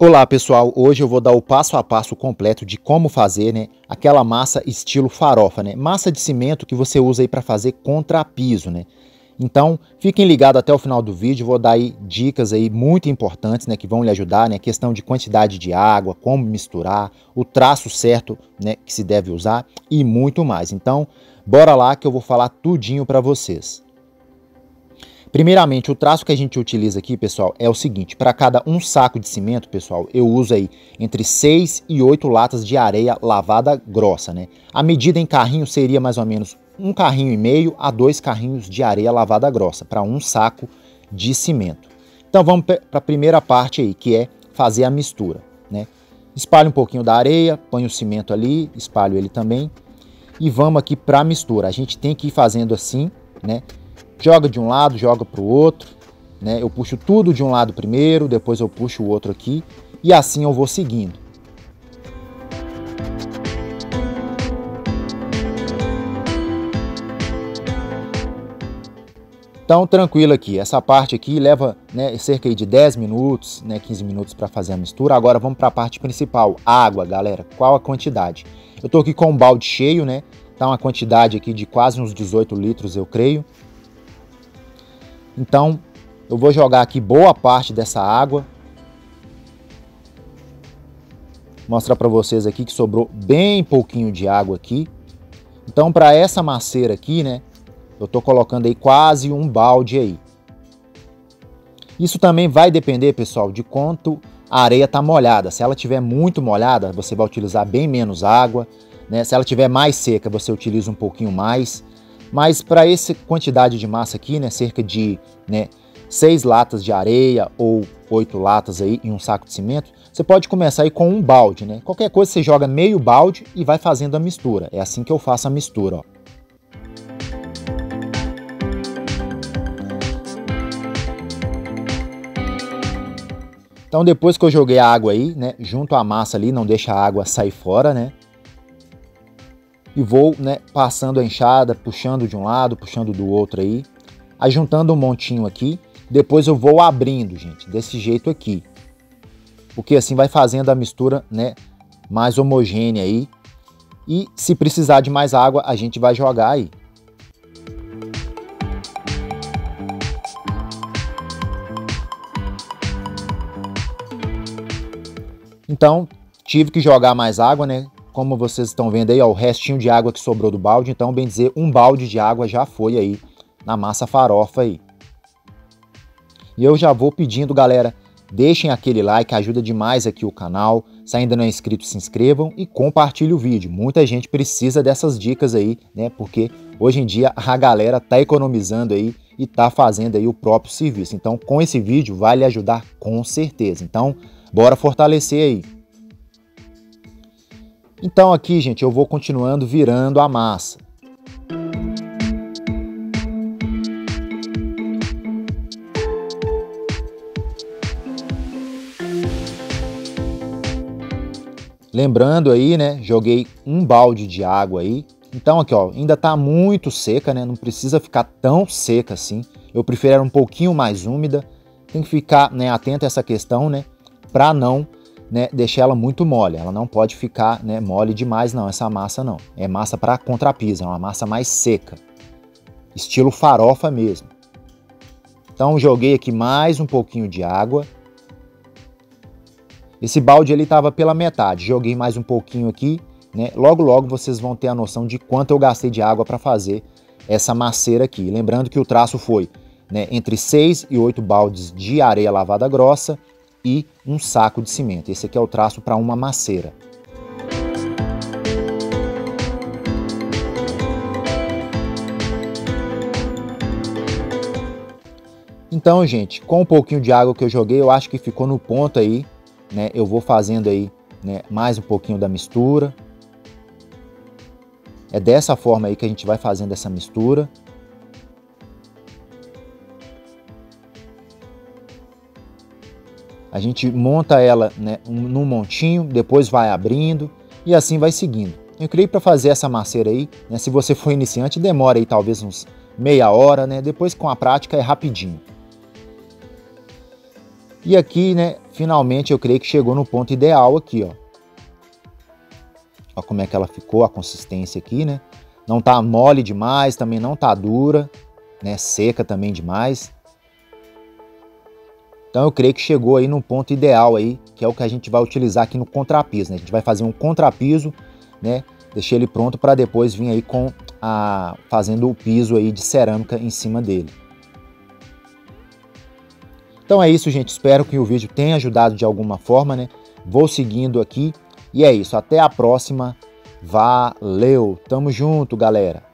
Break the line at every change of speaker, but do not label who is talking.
Olá pessoal, hoje eu vou dar o passo a passo completo de como fazer né, aquela massa estilo farofa, né? Massa de cimento que você usa aí para fazer contrapiso, né? Então, fiquem ligados até o final do vídeo, vou dar aí dicas aí muito importantes, né, que vão lhe ajudar, né? Questão de quantidade de água, como misturar, o traço certo, né, que se deve usar e muito mais. Então, bora lá que eu vou falar tudinho para vocês. Primeiramente, o traço que a gente utiliza aqui, pessoal, é o seguinte. Para cada um saco de cimento, pessoal, eu uso aí entre 6 e 8 latas de areia lavada grossa, né? A medida em carrinho seria mais ou menos um carrinho e meio a dois carrinhos de areia lavada grossa para um saco de cimento. Então vamos para a primeira parte aí, que é fazer a mistura, né? Espalho um pouquinho da areia, põe o cimento ali, espalho ele também e vamos aqui para a mistura. A gente tem que ir fazendo assim, né? Joga de um lado, joga para o outro, né? Eu puxo tudo de um lado primeiro, depois eu puxo o outro aqui e assim eu vou seguindo. Então, tranquilo aqui, essa parte aqui leva né, cerca de 10 minutos, né, 15 minutos para fazer a mistura. Agora vamos para a parte principal, água, galera. Qual a quantidade? Eu estou aqui com um balde cheio, né? Tá uma quantidade aqui de quase uns 18 litros, eu creio. Então, eu vou jogar aqui boa parte dessa água. Mostrar para vocês aqui que sobrou bem pouquinho de água aqui. Então, para essa maceira aqui, né, eu tô colocando aí quase um balde aí. Isso também vai depender, pessoal, de quanto a areia tá molhada. Se ela tiver muito molhada, você vai utilizar bem menos água. Né? Se ela tiver mais seca, você utiliza um pouquinho mais. Mas para essa quantidade de massa aqui, né, cerca de né, 6 latas de areia ou 8 latas aí em um saco de cimento, você pode começar aí com um balde, né? Qualquer coisa você joga meio balde e vai fazendo a mistura. É assim que eu faço a mistura, ó. Então depois que eu joguei a água aí, né, junto à massa ali, não deixa a água sair fora, né? E vou né, passando a enxada, puxando de um lado, puxando do outro aí, ajuntando um montinho aqui. Depois eu vou abrindo, gente, desse jeito aqui. Porque assim vai fazendo a mistura né, mais homogênea aí. E se precisar de mais água, a gente vai jogar aí. Então, tive que jogar mais água, né? Como vocês estão vendo aí, ó, o restinho de água que sobrou do balde, então bem dizer, um balde de água já foi aí na massa farofa aí. E eu já vou pedindo, galera, deixem aquele like, ajuda demais aqui o canal. Se ainda não é inscrito, se inscrevam e compartilhe o vídeo. Muita gente precisa dessas dicas aí, né? Porque hoje em dia a galera tá economizando aí e tá fazendo aí o próprio serviço. Então, com esse vídeo vai lhe ajudar com certeza. Então, bora fortalecer aí. Então aqui, gente, eu vou continuando virando a massa. Lembrando aí, né, joguei um balde de água aí. Então aqui, ó, ainda tá muito seca, né? Não precisa ficar tão seca assim. Eu prefiro um pouquinho mais úmida. Tem que ficar, né, atento a essa questão, né, para não né, deixar ela muito mole. Ela não pode ficar né, mole demais, não, essa massa não. É massa para contrapisa, é uma massa mais seca. Estilo farofa mesmo. Então joguei aqui mais um pouquinho de água. Esse balde ele estava pela metade. Joguei mais um pouquinho aqui. Né? Logo, logo vocês vão ter a noção de quanto eu gastei de água para fazer essa maceira aqui. Lembrando que o traço foi né, entre 6 e 8 baldes de areia lavada grossa e um saco de cimento. Esse aqui é o traço para uma maceira. Então, gente, com um pouquinho de água que eu joguei, eu acho que ficou no ponto aí, né? Eu vou fazendo aí, né, mais um pouquinho da mistura. É dessa forma aí que a gente vai fazendo essa mistura. A gente monta ela né, num montinho, depois vai abrindo e assim vai seguindo. Eu criei para fazer essa maceira aí, né, se você for iniciante, demora aí talvez uns meia hora, né? Depois com a prática é rapidinho. E aqui, né, finalmente eu creio que chegou no ponto ideal aqui, ó. Ó como é que ela ficou, a consistência aqui, né? Não tá mole demais, também não tá dura, né? Seca também demais. Então eu creio que chegou aí no ponto ideal aí, que é o que a gente vai utilizar aqui no contrapiso, né? A gente vai fazer um contrapiso, né? Deixei ele pronto para depois vir aí com a fazendo o piso aí de cerâmica em cima dele. Então é isso, gente. Espero que o vídeo tenha ajudado de alguma forma, né? Vou seguindo aqui e é isso. Até a próxima. Valeu. Tamo junto, galera.